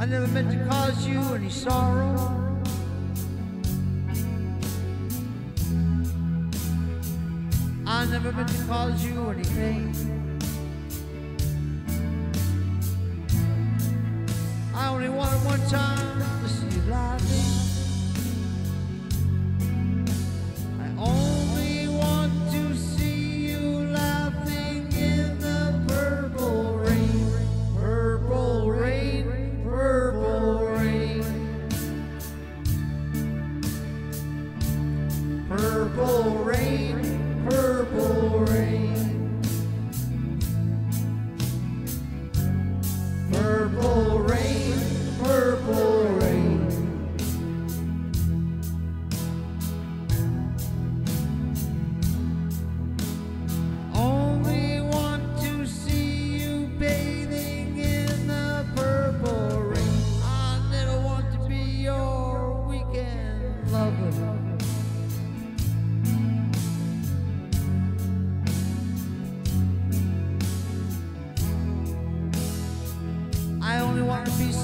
I never meant to cause you any sorrow. I never meant to cause you any pain. I only wanted one time to see you laughing. Purple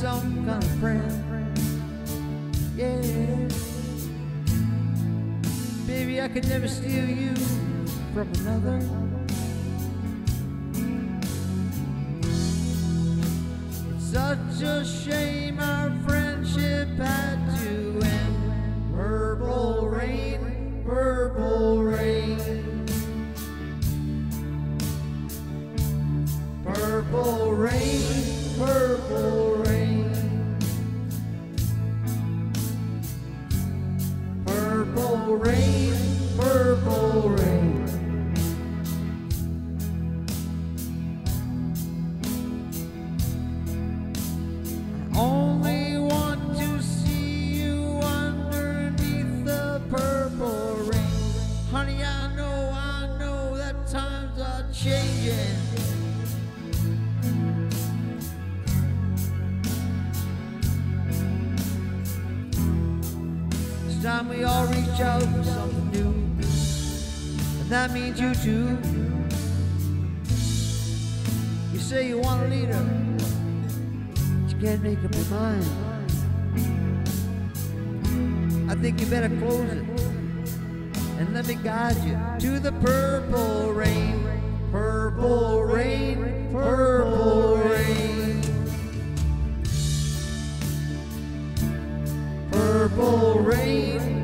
some kind of friend. Yeah. Baby, I could never steal you from another. It's such a shame our friendship had to end. Purple rain, purple rain. Purple rain, purple rain. Rain, time we all reach out for something new. And that means you too. You say you want a leader, but you can't make up your mind. I think you better close it and let me guide you to the purple rain. Purple rain, purple full rain.